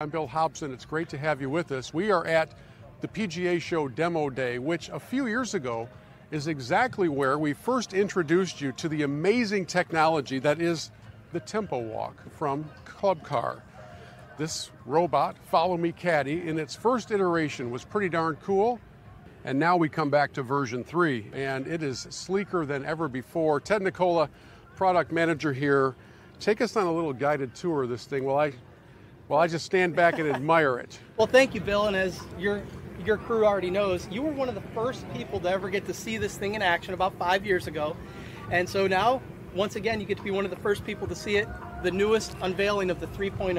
I'm Bill Hobson. It's great to have you with us. We are at the PGA Show Demo Day, which a few years ago is exactly where we first introduced you to the amazing technology that is the Tempo Walk from Club Car. This robot, Follow Me Caddy, in its first iteration was pretty darn cool. And now we come back to version three, and it is sleeker than ever before. Ted Nicola, product manager here, take us on a little guided tour of this thing while I well, I just stand back and admire it. Well, thank you, Bill. And as your your crew already knows, you were one of the first people to ever get to see this thing in action about five years ago. And so now, once again, you get to be one of the first people to see it, the newest unveiling of the 3.0.